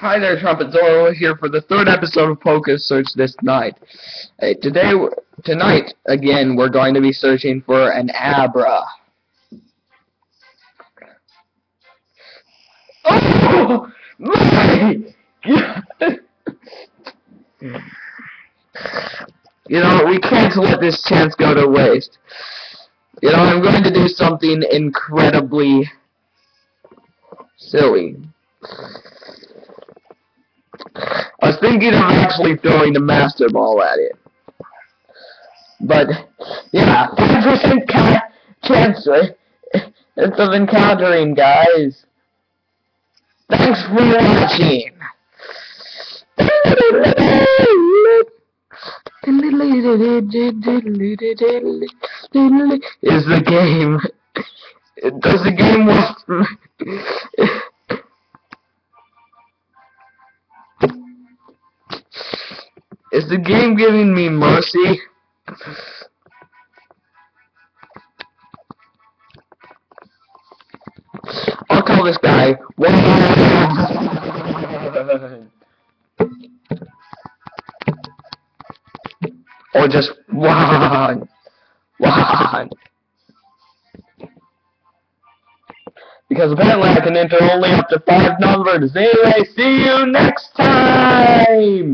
Hi there, Trumpet Zoro here for the third episode of Pokesearch this night. Hey, today, tonight, again, we're going to be searching for an Abra. Oh my! you know, we can't let this chance go to waste. You know, I'm going to do something incredibly silly. Thinking of actually throwing the master ball at it. But, yeah, 5% chance of encountering, guys. Thanks for watching. Is the game. Does the game work? Is the game giving me mercy? I'll call this guy one. or just one. One. Because apparently I can enter only up to five numbers. Anyway, see you next time!